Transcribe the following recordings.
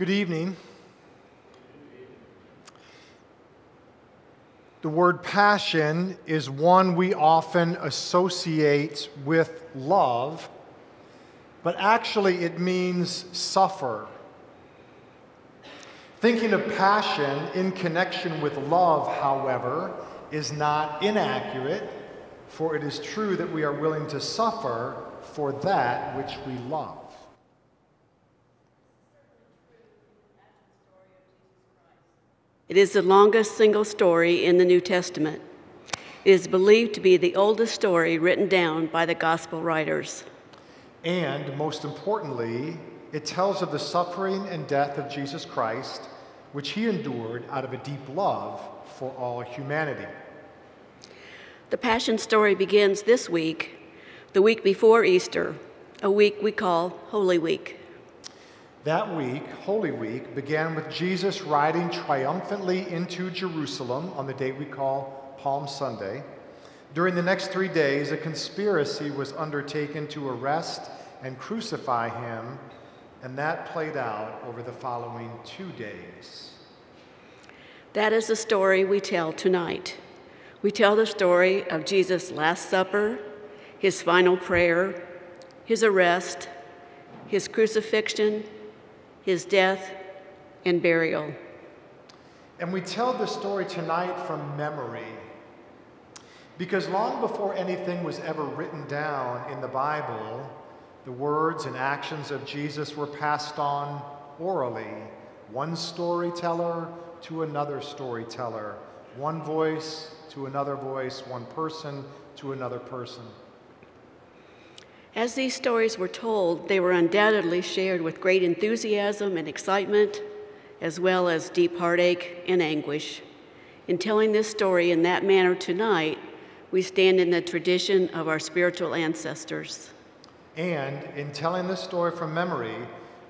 Good evening. The word passion is one we often associate with love, but actually it means suffer. Thinking of passion in connection with love, however, is not inaccurate, for it is true that we are willing to suffer for that which we love. It is the longest single story in the New Testament. It is believed to be the oldest story written down by the gospel writers. And most importantly, it tells of the suffering and death of Jesus Christ, which he endured out of a deep love for all humanity. The Passion story begins this week, the week before Easter, a week we call Holy Week. That week, Holy Week, began with Jesus riding triumphantly into Jerusalem on the day we call Palm Sunday. During the next three days, a conspiracy was undertaken to arrest and crucify him, and that played out over the following two days. That is the story we tell tonight. We tell the story of Jesus' Last Supper, his final prayer, his arrest, his crucifixion, his death and burial. And we tell the story tonight from memory. Because long before anything was ever written down in the Bible, the words and actions of Jesus were passed on orally, one storyteller to another storyteller, one voice to another voice, one person to another person. As these stories were told, they were undoubtedly shared with great enthusiasm and excitement, as well as deep heartache and anguish. In telling this story in that manner tonight, we stand in the tradition of our spiritual ancestors. And in telling this story from memory,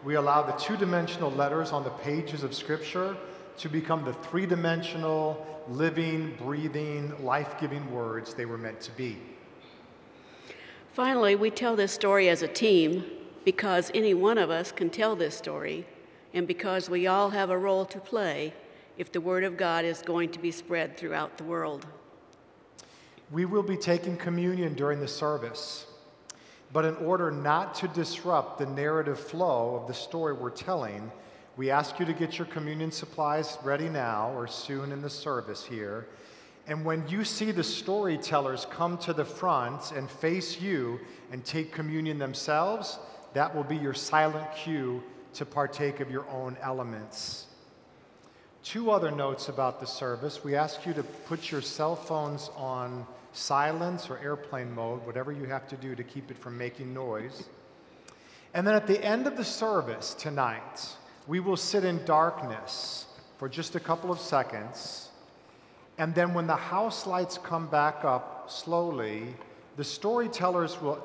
we allow the two dimensional letters on the pages of Scripture to become the three dimensional, living, breathing, life giving words they were meant to be. Finally, we tell this story as a team because any one of us can tell this story and because we all have a role to play if the Word of God is going to be spread throughout the world. We will be taking communion during the service, but in order not to disrupt the narrative flow of the story we're telling, we ask you to get your communion supplies ready now or soon in the service here. And when you see the storytellers come to the front and face you and take communion themselves, that will be your silent cue to partake of your own elements. Two other notes about the service. We ask you to put your cell phones on silence or airplane mode, whatever you have to do to keep it from making noise. And then at the end of the service tonight, we will sit in darkness for just a couple of seconds and then when the house lights come back up slowly, the storytellers will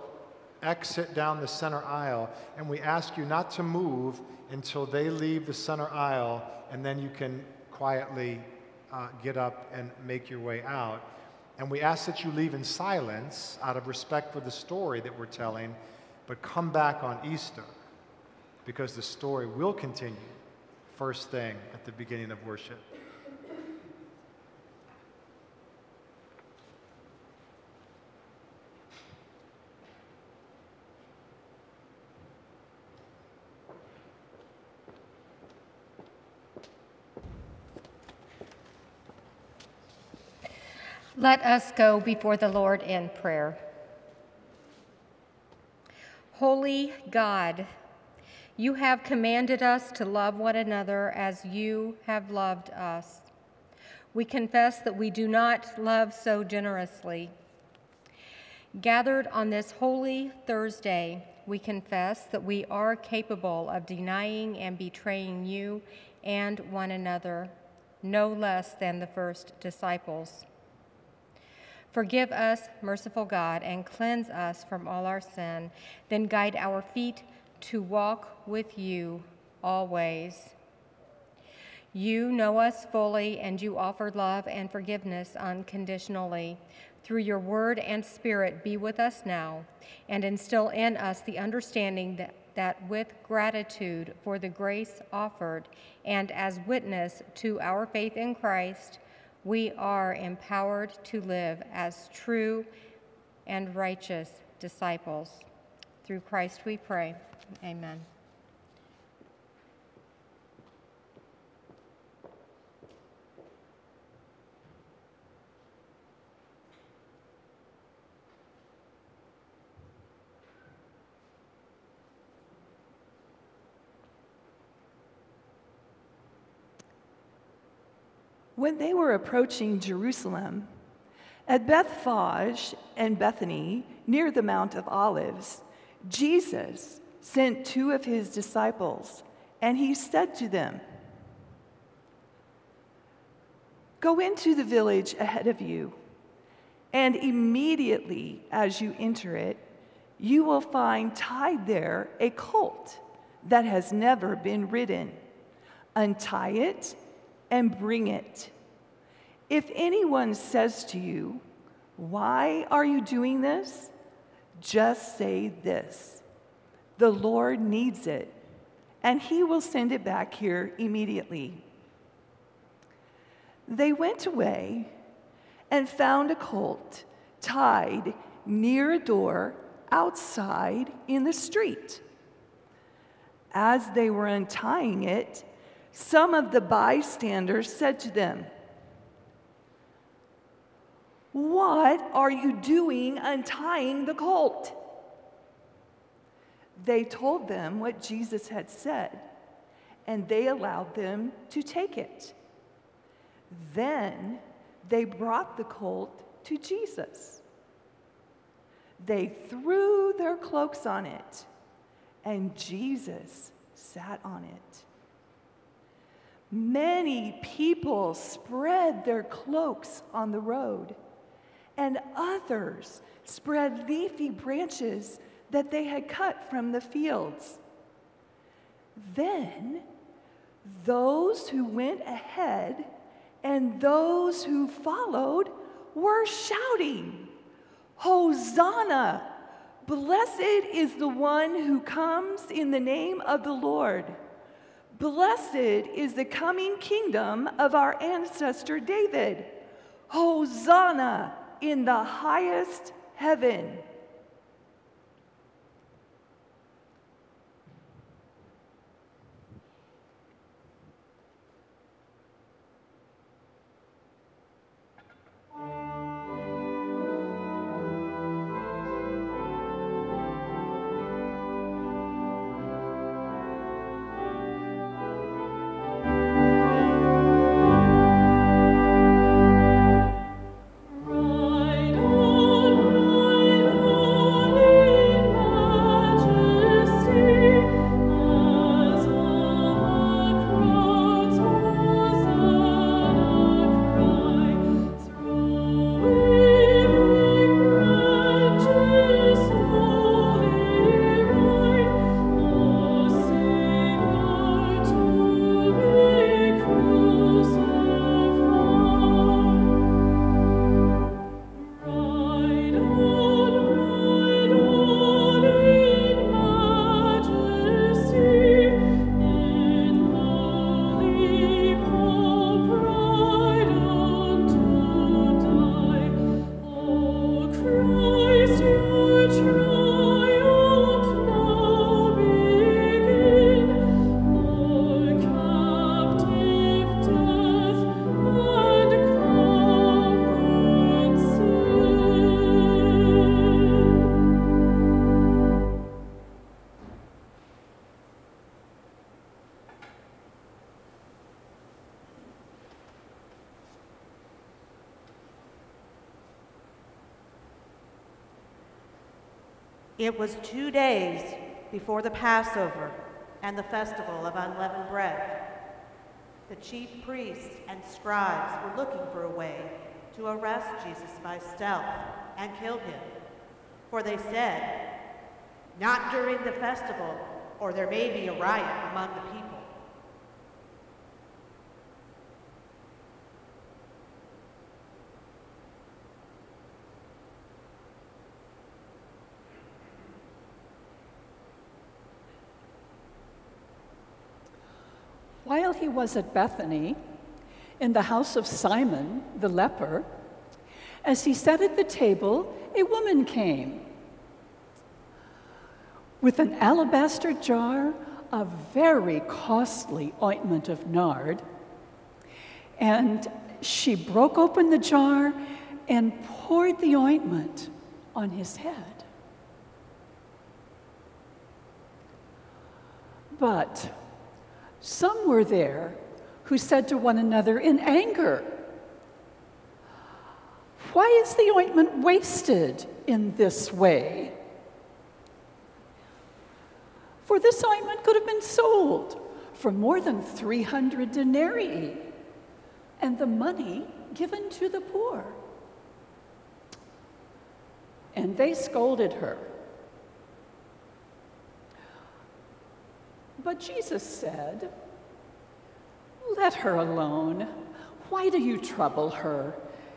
exit down the center aisle, and we ask you not to move until they leave the center aisle, and then you can quietly uh, get up and make your way out. And we ask that you leave in silence out of respect for the story that we're telling, but come back on Easter because the story will continue first thing at the beginning of worship. Let us go before the Lord in prayer. Holy God, you have commanded us to love one another as you have loved us. We confess that we do not love so generously. Gathered on this holy Thursday, we confess that we are capable of denying and betraying you and one another, no less than the first disciples. Forgive us, merciful God, and cleanse us from all our sin. Then guide our feet to walk with you always. You know us fully, and you offer love and forgiveness unconditionally. Through your word and spirit, be with us now and instill in us the understanding that that with gratitude for the grace offered and as witness to our faith in Christ, we are empowered to live as true and righteous disciples. Through Christ we pray. Amen. When they were approaching Jerusalem, at Bethphage and Bethany, near the Mount of Olives, Jesus sent two of his disciples, and he said to them, Go into the village ahead of you, and immediately as you enter it, you will find tied there a colt that has never been ridden. Untie it and bring it. If anyone says to you, Why are you doing this? Just say this The Lord needs it, and he will send it back here immediately. They went away and found a colt tied near a door outside in the street. As they were untying it, some of the bystanders said to them, What are you doing untying the colt? They told them what Jesus had said, and they allowed them to take it. Then they brought the colt to Jesus. They threw their cloaks on it, and Jesus sat on it. Many people spread their cloaks on the road, and others spread leafy branches that they had cut from the fields. Then those who went ahead and those who followed were shouting, Hosanna! Blessed is the one who comes in the name of the Lord. Blessed is the coming kingdom of our ancestor David. Hosanna in the highest heaven. It was two days before the Passover and the festival of unleavened bread. The chief priests and scribes were looking for a way to arrest Jesus by stealth and kill him. For they said, Not during the festival, or there may be a riot among the people. While he was at Bethany, in the house of Simon the leper, as he sat at the table, a woman came with an alabaster jar of very costly ointment of nard. And she broke open the jar and poured the ointment on his head. But some were there who said to one another in anger, Why is the ointment wasted in this way? For this ointment could have been sold for more than 300 denarii and the money given to the poor. And they scolded her. But Jesus said, Let her alone. Why do you trouble her?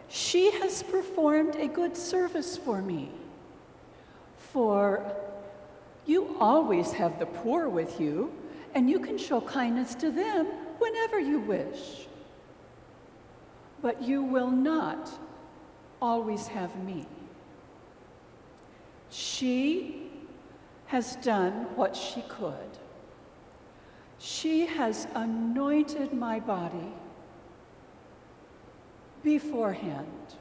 She has performed a good service for me. For you always have the poor with you, and you can show kindness to them whenever you wish. But you will not always have me. She has done what she could. She has anointed my body beforehand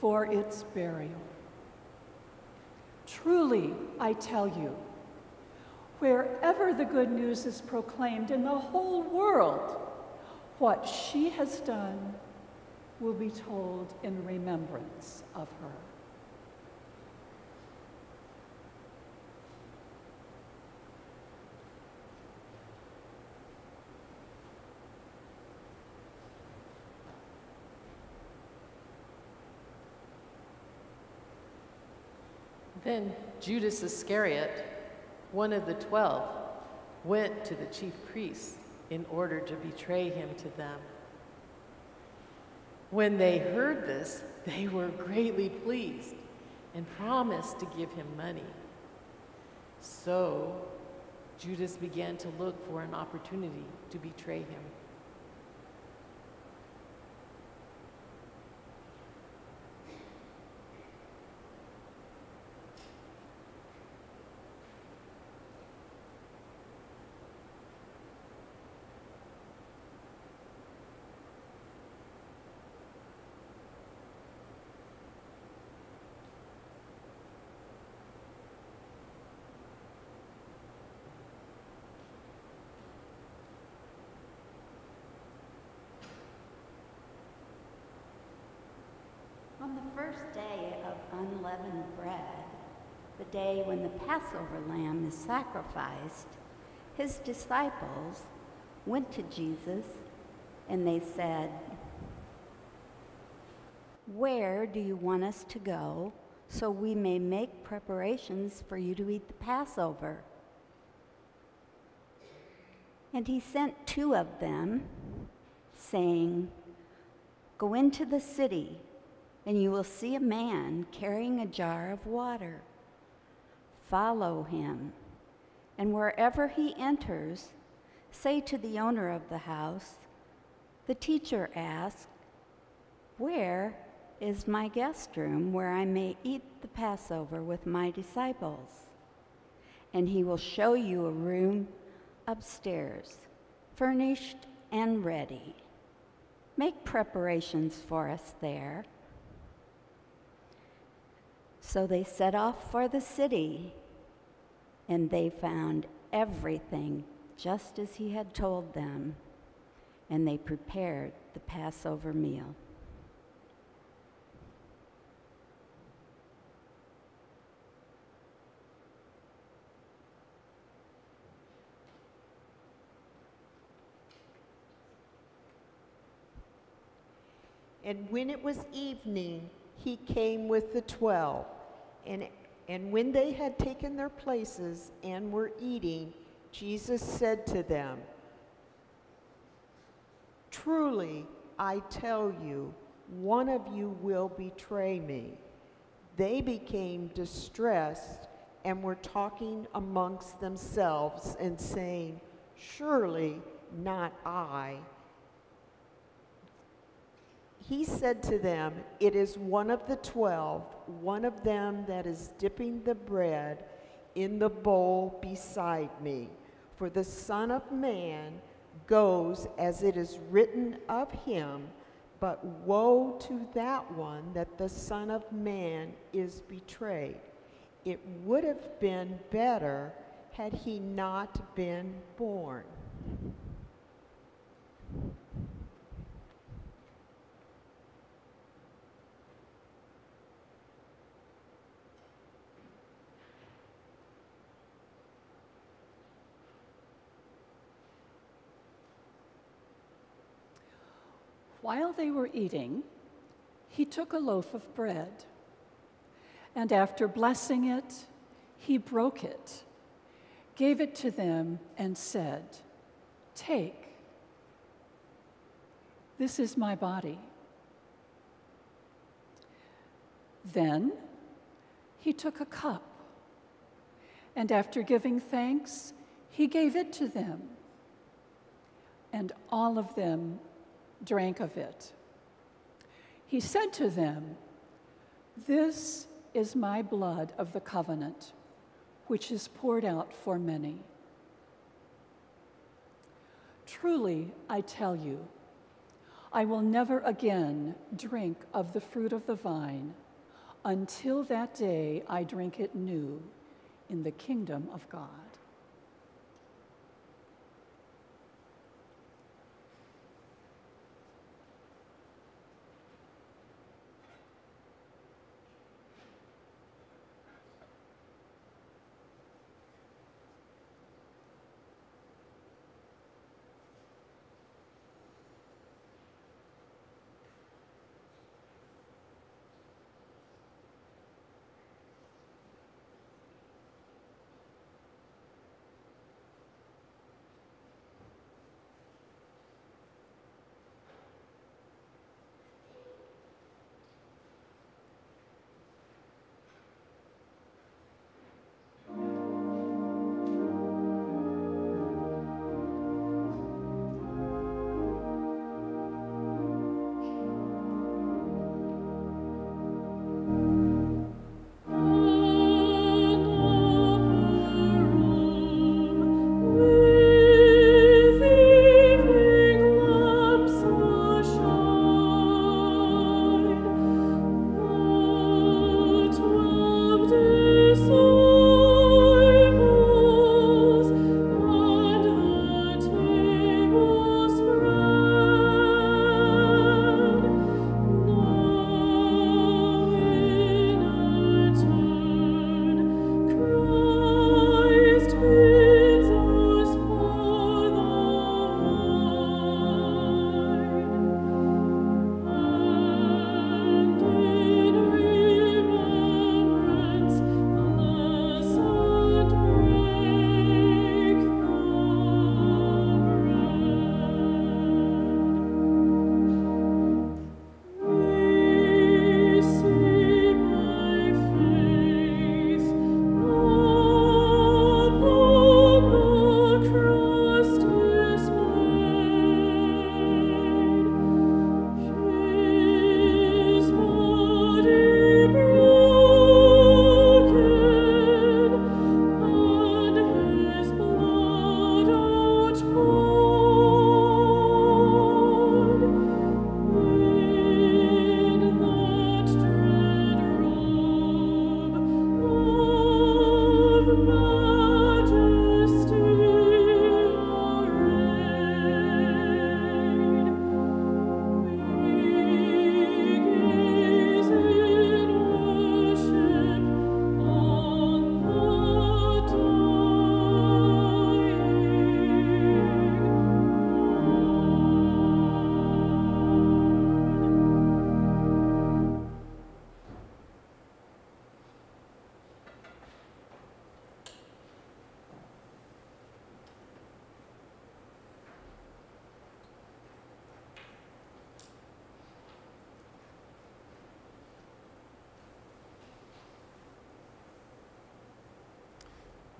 for its burial. Truly, I tell you, wherever the good news is proclaimed in the whole world, what she has done will be told in remembrance of her. Then Judas Iscariot, one of the twelve, went to the chief priests in order to betray him to them. When they heard this, they were greatly pleased and promised to give him money. So Judas began to look for an opportunity to betray him. On the first day of unleavened bread, the day when the Passover lamb is sacrificed, his disciples went to Jesus and they said, Where do you want us to go so we may make preparations for you to eat the Passover? And he sent two of them, saying, Go into the city and you will see a man carrying a jar of water. Follow him, and wherever he enters, say to the owner of the house, The teacher asked, Where is my guest room where I may eat the Passover with my disciples? And he will show you a room upstairs, furnished and ready. Make preparations for us there. So they set off for the city, and they found everything just as he had told them, and they prepared the Passover meal. And when it was evening, he came with the twelve. And, and when they had taken their places and were eating, Jesus said to them, Truly, I tell you, one of you will betray me. They became distressed and were talking amongst themselves and saying, Surely not I. He said to them, It is one of the twelve, one of them that is dipping the bread in the bowl beside me. For the Son of Man goes as it is written of him, but woe to that one that the Son of Man is betrayed. It would have been better had he not been born. While they were eating, he took a loaf of bread, and after blessing it, he broke it, gave it to them, and said, Take, this is my body. Then he took a cup, and after giving thanks, he gave it to them, and all of them drank of it. He said to them, This is my blood of the covenant, which is poured out for many. Truly, I tell you, I will never again drink of the fruit of the vine until that day I drink it new in the kingdom of God.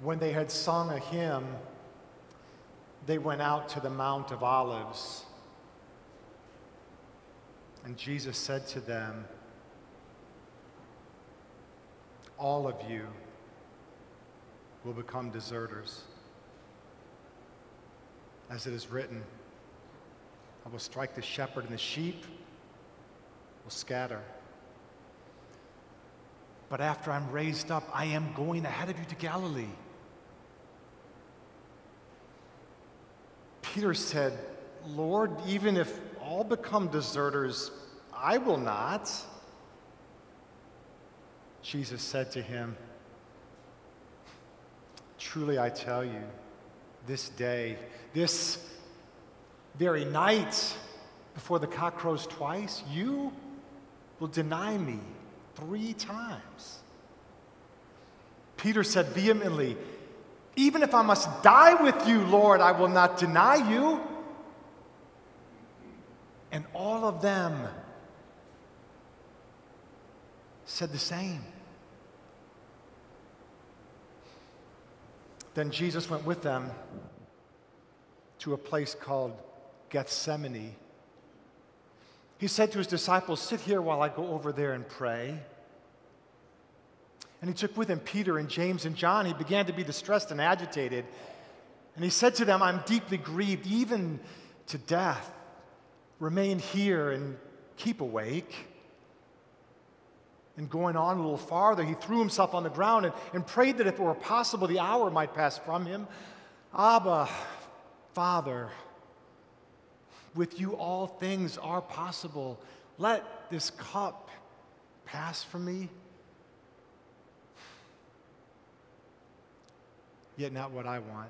When they had sung a hymn, they went out to the Mount of Olives. And Jesus said to them, All of you will become deserters. As it is written, I will strike the shepherd, and the sheep will scatter. But after I'm raised up, I am going ahead of you to Galilee. Peter said, Lord, even if all become deserters, I will not. Jesus said to him, Truly I tell you, this day, this very night, before the cock crows twice, you will deny me three times. Peter said vehemently, Even if I must die with you, Lord, I will not deny you. And all of them said the same. Then Jesus went with them to a place called Gethsemane. He said to his disciples, Sit here while I go over there and pray. And he took with him Peter and James and John. He began to be distressed and agitated. And he said to them, I'm deeply grieved, even to death. Remain here and keep awake. And going on a little farther, he threw himself on the ground and, and prayed that if it were possible, the hour might pass from him. Abba, Father, with you all things are possible. Let this cup pass from me. Yet not what I want,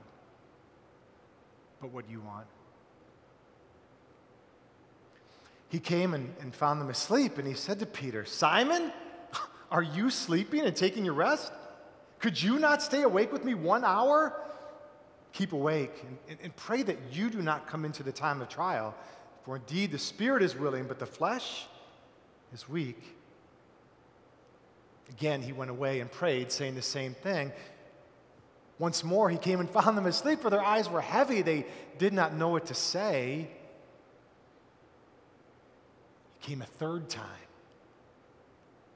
but what you want. He came and, and found them asleep, and he said to Peter, Simon, are you sleeping and taking your rest? Could you not stay awake with me one hour? Keep awake and, and, and, pray that you do not come into the time of trial. For indeed the spirit is willing, but the flesh is weak. Again, he went away and prayed, saying the same thing. Once more, he came and found them asleep, for their eyes were heavy. They did not know what to say. He came a third time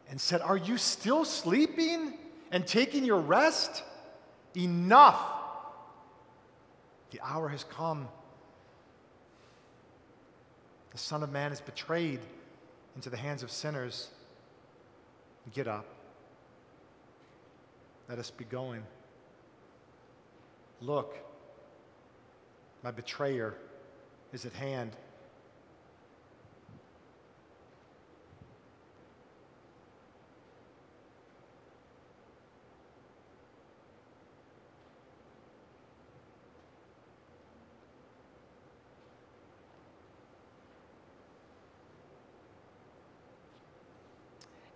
and said, Are you still sleeping and taking your rest? Enough. The hour has come. The Son of Man is betrayed into the hands of sinners. Get up. Let us be going. Look, my betrayer is at hand.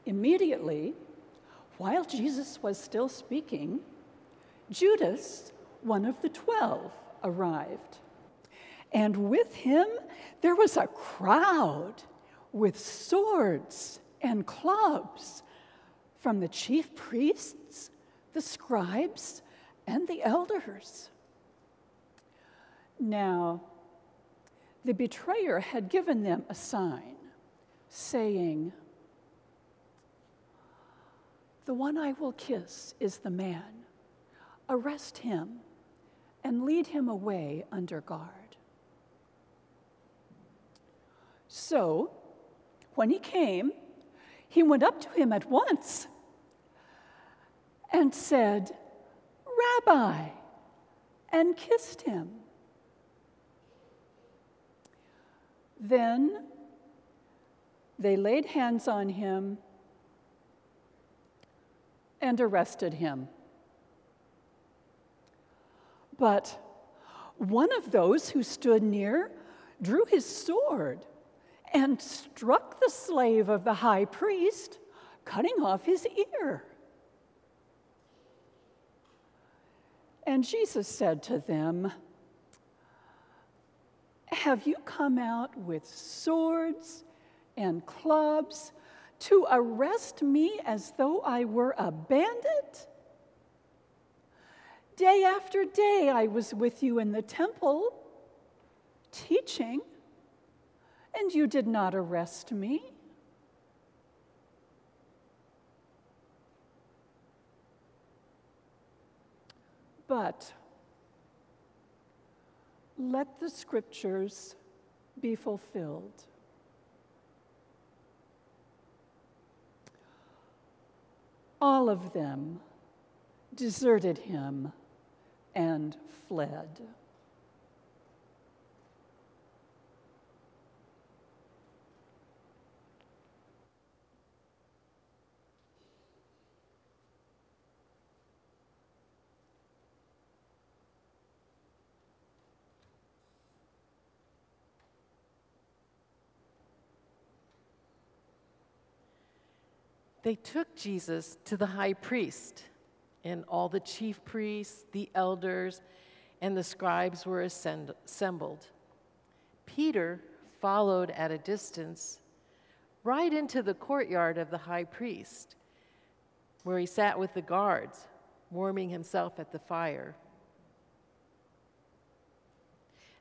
Immediately, while Jesus was still speaking, Judas, one of the twelve, arrived. And with him, there was a crowd with swords and clubs from the chief priests, the scribes, and the elders. Now, the betrayer had given them a sign, saying, the one I will kiss is the man. Arrest him and lead him away under guard. So, when he came, he went up to him at once and said, Rabbi, and kissed him. Then they laid hands on him and arrested him. But one of those who stood near drew his sword and struck the slave of the high priest, cutting off his ear. And Jesus said to them, Have you come out with swords and clubs to arrest me as though I were a bandit? Day after day I was with you in the temple, teaching, and you did not arrest me. But let the scriptures be fulfilled. All of them deserted him and fled. They took Jesus to the high priest, and all the chief priests, the elders, and the scribes were assembled. Peter followed at a distance right into the courtyard of the high priest, where he sat with the guards, warming himself at the fire.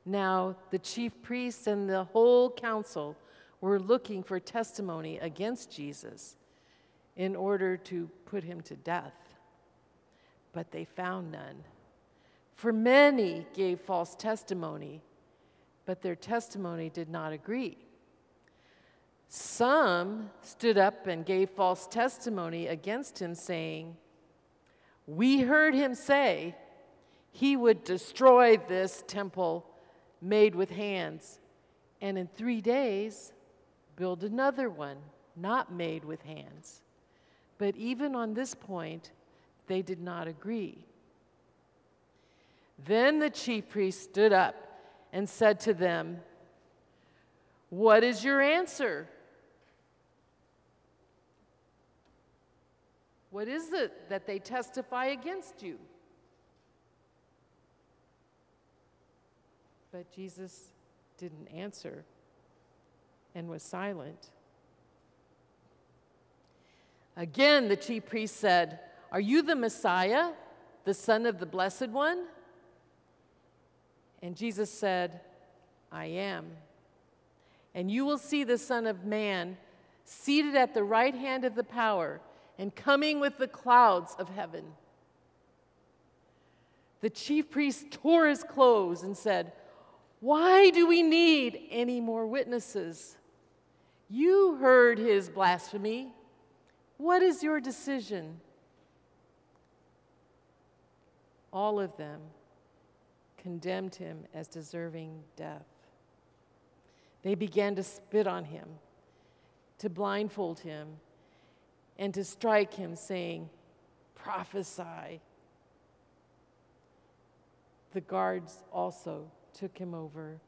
Now, the chief priests and the whole council were looking for testimony against Jesus in order to put him to death. But they found none. For many gave false testimony, but their testimony did not agree. Some stood up and gave false testimony against him, saying, We heard him say he would destroy this temple made with hands, and in three days build another one not made with hands. But even on this point, they did not agree. Then the chief priest stood up and said to them, What is your answer? What is it that they testify against you? But Jesus didn't answer and was silent. Again, the chief priest said, Are you the Messiah, the Son of the Blessed One? And Jesus said, I am. And you will see the Son of Man seated at the right hand of the power and coming with the clouds of heaven. The chief priest tore his clothes and said, Why do we need any more witnesses? You heard his blasphemy. What is your decision? All of them condemned him as deserving death. They began to spit on him, to blindfold him, and to strike him, saying, Prophesy. The guards also took him over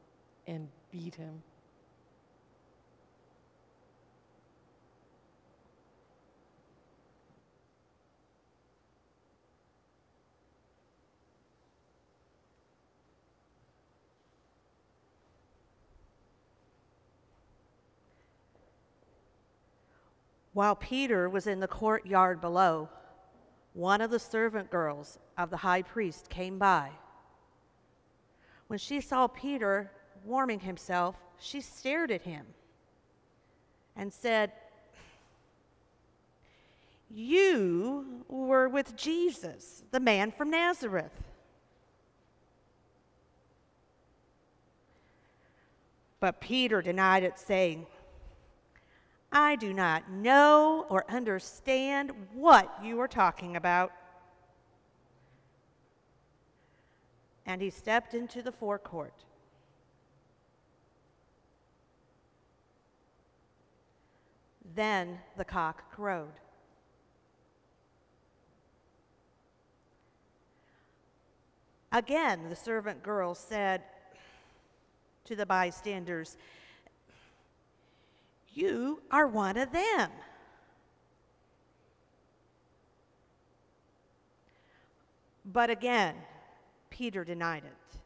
and beat him. While Peter was in the courtyard below, one of the servant girls of the high priest came by. When she saw Peter warming himself, she stared at him and said, You were with Jesus, the man from Nazareth. But Peter denied it, saying, I do not know or understand what you are talking about. And he stepped into the forecourt. Then the cock crowed. Again, the servant girl said to the bystanders, you are one of them. But again, Peter denied it.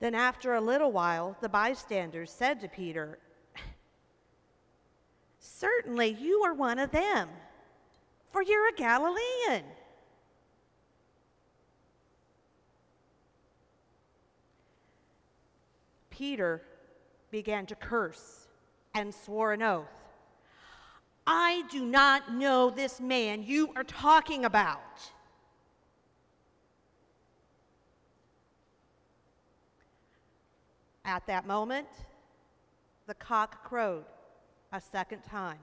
Then, after a little while, the bystanders said to Peter, Certainly you are one of them, for you're a Galilean. Peter began to curse and swore an oath. I do not know this man you are talking about. At that moment, the cock crowed a second time.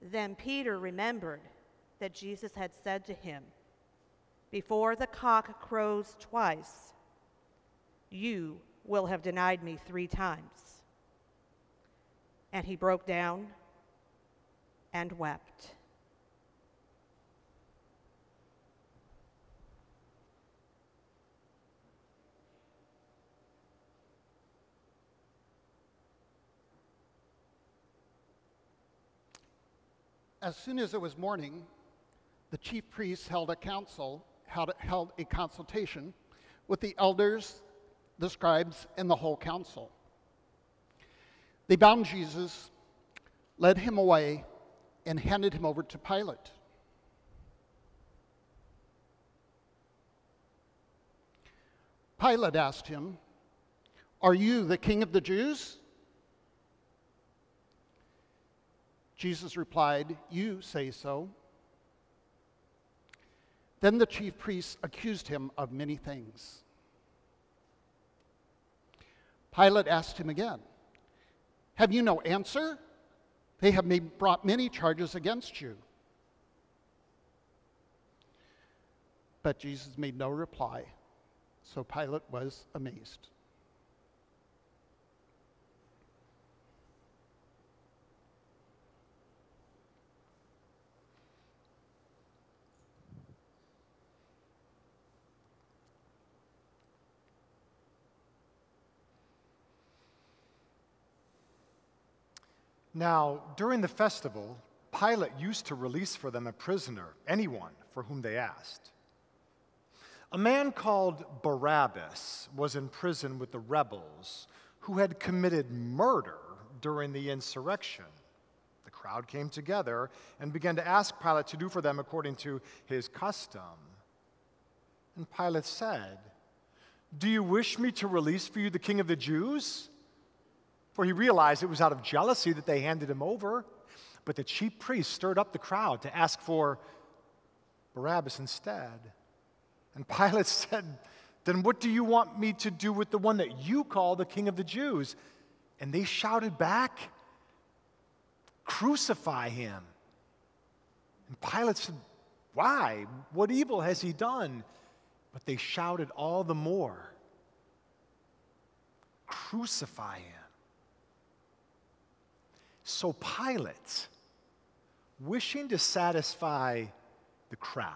Then Peter remembered that Jesus had said to him, Before the cock crows twice, you will have denied me three times. And he broke down and wept. As soon as it was morning, the chief priests held a council, held, held a consultation with the elders, the scribes, and the whole council. They bound Jesus, led him away, and handed him over to Pilate. Pilate asked him, Are you the king of the Jews? Jesus replied, You say so. Then the chief priests accused him of many things. Pilate asked him again, Have you no answer? They have made, brought many charges against you. But Jesus made no reply, so Pilate was amazed. Now, during the festival, Pilate used to release for them a prisoner, anyone for whom they asked. A man called Barabbas was in prison with the rebels who had committed murder during the insurrection. The crowd came together and began to ask Pilate to do for them according to his custom. And Pilate said, Do you wish me to release for you the king of the Jews? For he realized it was out of jealousy that they handed him over. But the chief priest stirred up the crowd to ask for Barabbas instead. And Pilate said, Then what do you want me to do with the one that you call the king of the Jews? And they shouted back, Crucify him. And Pilate said, Why? What evil has he done? But they shouted all the more, Crucify him. So Pilate, wishing to satisfy the crowd,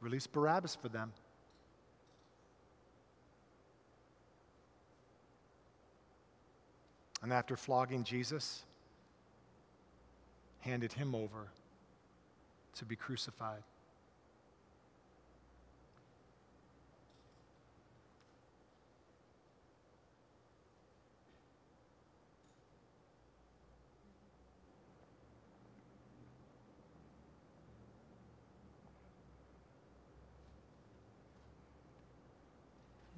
released Barabbas for them. And after flogging Jesus, handed him over to be crucified.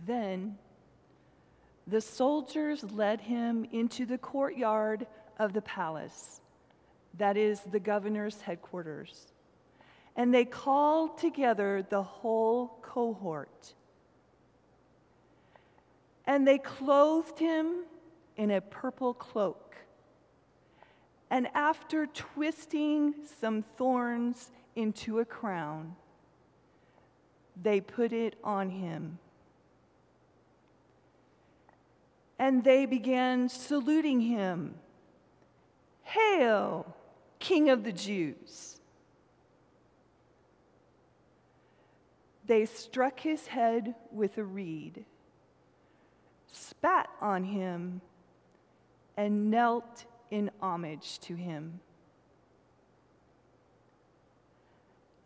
Then the soldiers led him into the courtyard of the palace, that is the governor's headquarters. And they called together the whole cohort. And they clothed him in a purple cloak. And after twisting some thorns into a crown, they put it on him. And they began saluting him Hail, King of the Jews! They struck his head with a reed, spat on him, and knelt in homage to him.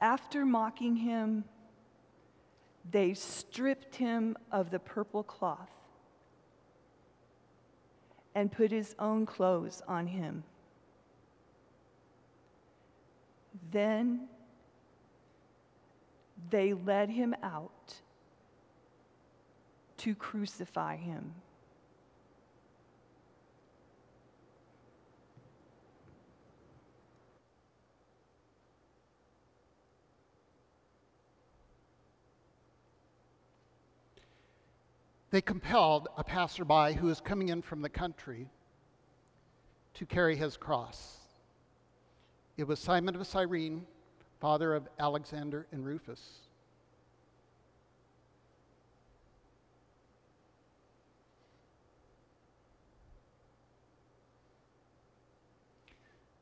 After mocking him, they stripped him of the purple cloth and put his own clothes on him. Then they led him out to crucify him. They compelled a passerby who was coming in from the country to carry his cross. It was Simon of Cyrene, father of Alexander and Rufus.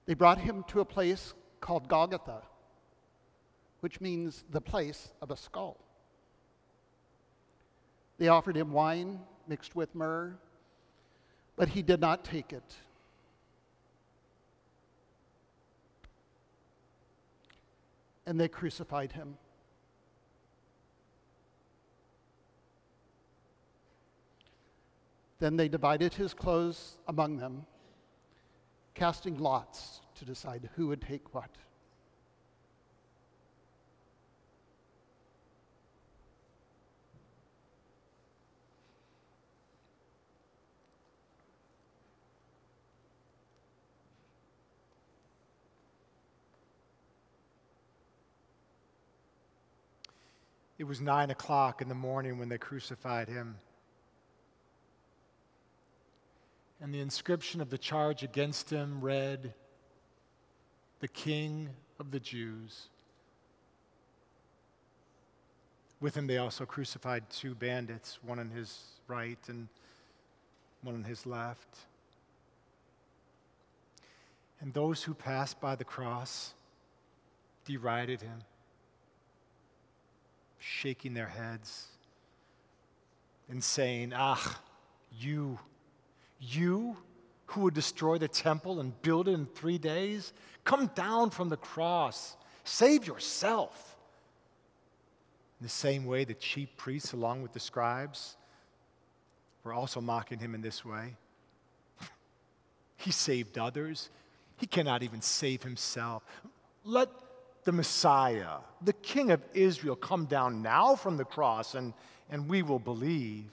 They brought him to a place called Golgotha, which means the place of a skull. They offered him wine mixed with myrrh, but he did not take it. And they crucified him. Then they divided his clothes among them, casting lots to decide who would take what. It was nine o'clock in the morning when they crucified him. And the inscription of the charge against him read, The King of the Jews. With him, they also crucified two bandits, one on his right and one on his left. And those who passed by the cross derided him shaking their heads and saying, Ah, you, you who would destroy the temple and build it in three days, come down from the cross, save yourself. In the same way, the chief priests, along with the scribes, were also mocking him in this way. he saved others, he cannot even save himself. Let the Messiah, the King of Israel, come down now from the cross and, and we will believe.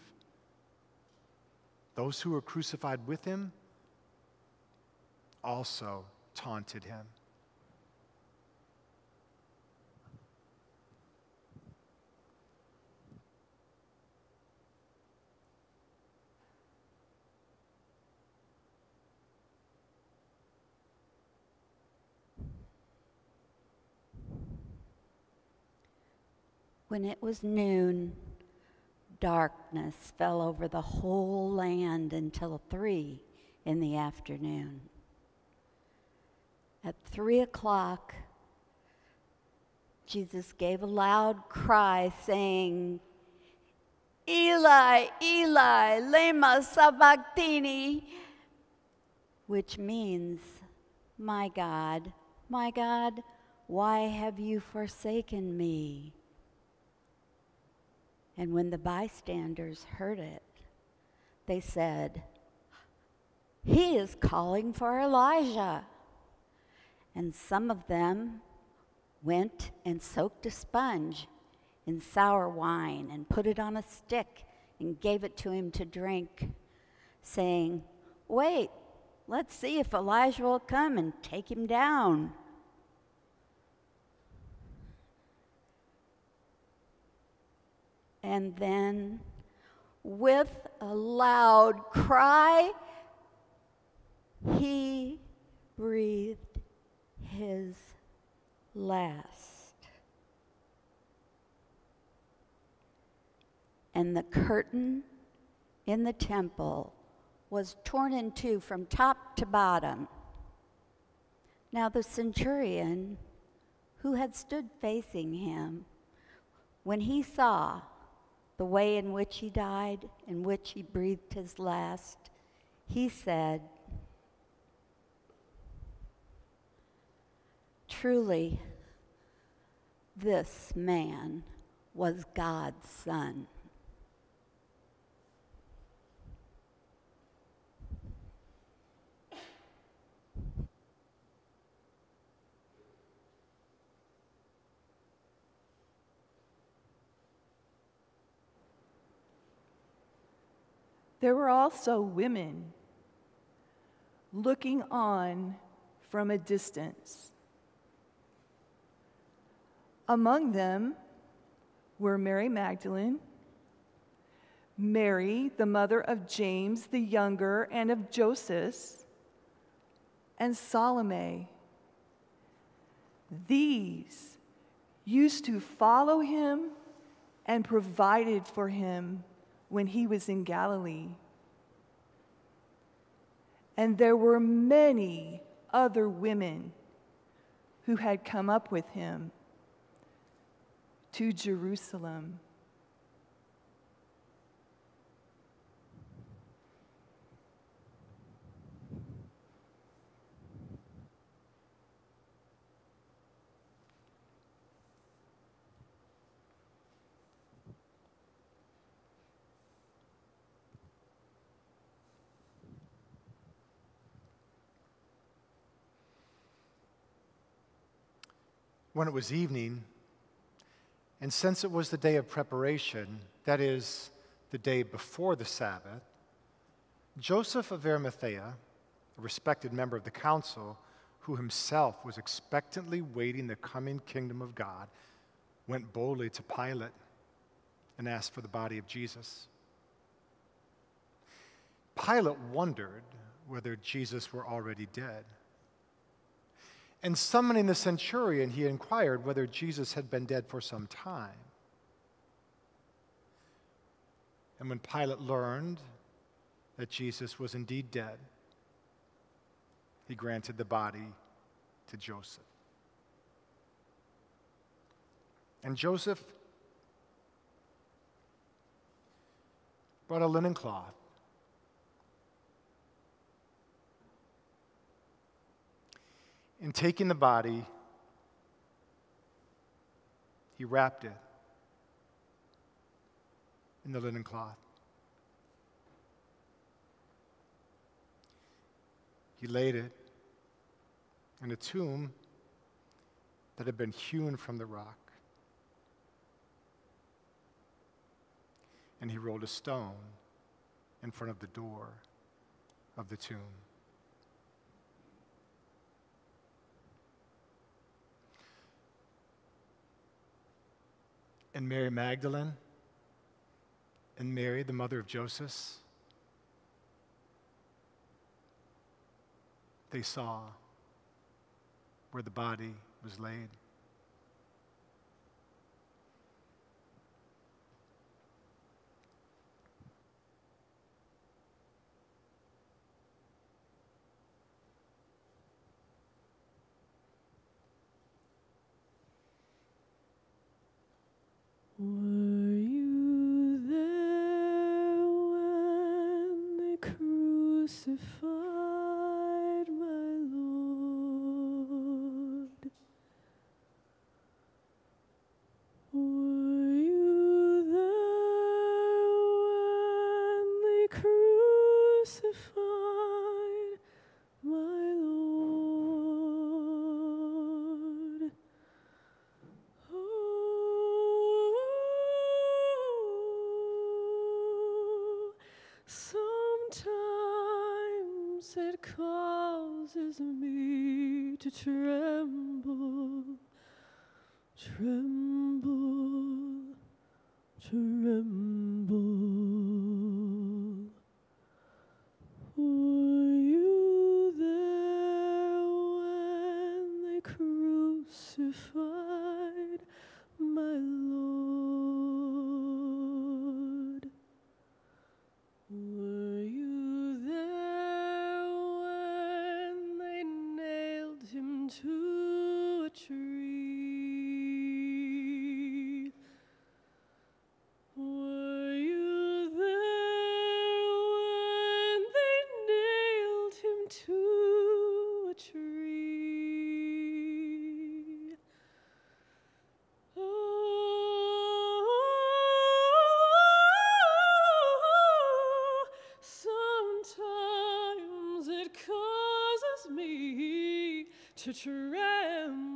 Those who were crucified with him also taunted him. When it was noon, darkness fell over the whole land until three in the afternoon. At three o'clock, Jesus gave a loud cry, saying, Eli, Eli, lema sabachthani, which means, My God, my God, why have you forsaken me? And when the bystanders heard it, they said, He is calling for Elijah. And some of them went and soaked a sponge in sour wine and put it on a stick and gave it to him to drink, saying, Wait, let's see if Elijah will come and take him down. And then, with a loud cry, he breathed his last. And the curtain in the temple was torn in two from top to bottom. Now, the centurion who had stood facing him, when he saw the way in which he died, in which he breathed his last, he said, Truly, this man was God's son. There were also women looking on from a distance. Among them were Mary Magdalene, Mary, the mother of James the younger and of Joseph, and Salome. These used to follow him and provided for him when he was in Galilee. And there were many other women who had come up with him to Jerusalem. When it was evening, and since it was the day of preparation, that is, the day before the Sabbath, Joseph of Arimathea, a respected member of the council, who himself was expectantly waiting the coming kingdom of God, went boldly to Pilate and asked for the body of Jesus. Pilate wondered whether Jesus were already dead. And summoning the centurion, he inquired whether Jesus had been dead for some time. And when Pilate learned that Jesus was indeed dead, he granted the body to Joseph. And Joseph brought a linen cloth And taking the body, he wrapped it in the linen cloth. He laid it in a tomb that had been hewn from the rock. And he rolled a stone in front of the door of the tomb. And Mary Magdalene and Mary, the mother of Joseph, they saw where the body was laid. Were me to tremble,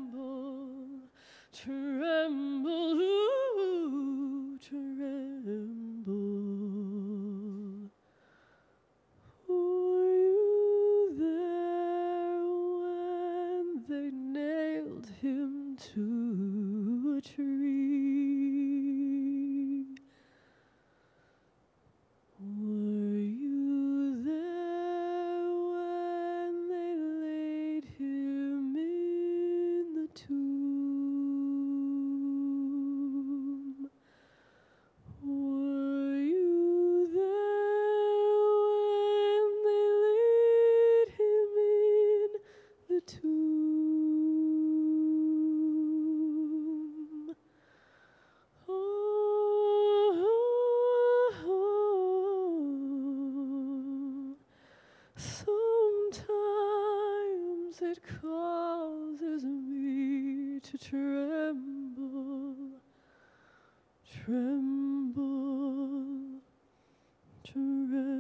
tremble.